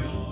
you.